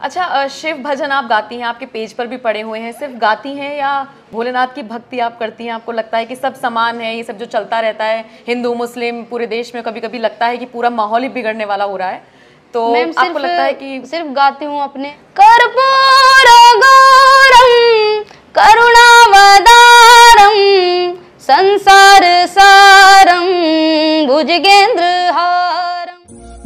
अच्छा शिव भजन आप गाती हैं आपके पेज पर भी पड़े हुए हैं सिर्फ़ गाती हैं या भोलेनाथ की भक्ति आप करती हैं? आपको लगता है कि सब समान है ये सब जो चलता रहता है हिंदू मुस्लिम पूरे देश में कभी कभी लगता है कि पूरा माहौल ही बिगड़ने वाला हो रहा है? तो आपको लगता है कि सिर्फ़ गाती हूँ अपने। कर्पूर गौरम करुणावदारम संसार सारम भुजगेंद्र हारम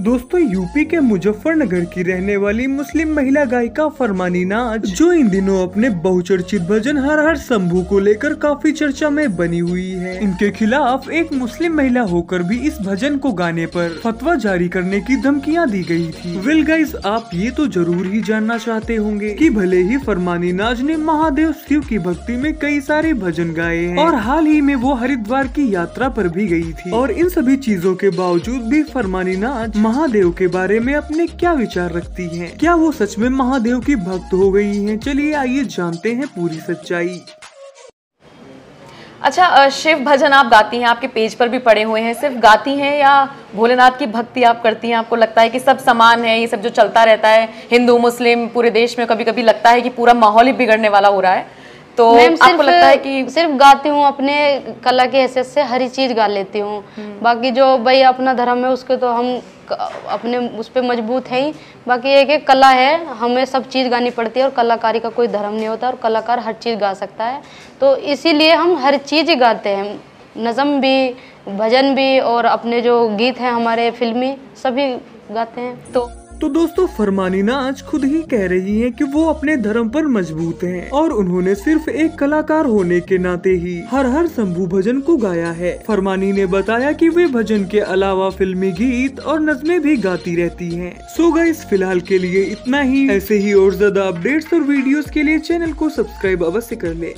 दोस्तों, यूपी के मुजफ्फरनगर की रहने वाली मुस्लिम महिला गायिका फरमानी नाज, जो इन दिनों अपने बहुचर्चित भजन हर हर शंभू को लेकर काफ़ी चर्चा में बनी हुई है। इनके खिलाफ एक मुस्लिम महिला होकर भी इस भजन को गाने पर फतवा जारी करने की धमकियाँ दी गई थी। वेल गाइस आप ये तो ज़रूर ही जानना चाहते होंगे कि भले ही फरमानी नाज ने महादेव शिव की भक्ति में कई सारे भजन गाए हैं, और हाल ही में वो हरिद्वार की यात्रा पर भी गई थी। और इन सभी चीज़ों के बावजूद भी फरमानी नाज महादेव के बारे में अपने क्या विचार रखती हैं? क्या वो सच में महादेव की भक्त हो गई हैं? चलिए आइए जानते हैं पूरी सच्चाई अच्छा शिव भजन आप गाती हैं, आपके पेज पर भी पड़े हुए हैं सिर्फ़ गाती हैं या भोलेनाथ की भक्ति आप करती हैं आपको लगता है कि सब समान है, ये सब जो चलता रहता है, हिंदू, मुस्लिम, पूरे देश में कभी कभी लगता है कि पूरा माहौल ही बिगड़ने वाला हो रहा है तो आपको लगता है कि सिर्फ़ गाती हूँ अपने कला के हैसियत से हर चीज़ गा लेती हूँ। बाकी जो भाई अपना धर्म है उसके तो हम अपने उस पर मज़बूत है ही। बाकी एक एक कला है हमें सब चीज़ गानी पड़ती है और कलाकारी का कोई धर्म नहीं होता और कलाकार हर चीज़ गा सकता है। तो इसीलिए हम हर चीज़ गाते हैं। नज़म भी भजन भी और अपने जो गीत हैं हमारे फिल्मी सभी गाते हैं। तो तो दोस्तों, फरमानी नाज खुद ही कह रही हैं कि वो अपने धर्म पर मज़बूत हैं और उन्होंने सिर्फ़ एक कलाकार होने के नाते ही हर हर शंभू भजन को गाया है। फरमानी ने बताया कि वे भजन के अलावा फिल्मी गीत और नज़में भी गाती रहती हैं। सो गाइस फ़िलहाल के लिए इतना ही। ऐसे ही और ज़्यादा अपडेट्स और वीडियोस के लिए चैनल को सब्सक्राइब अवश्य कर ले।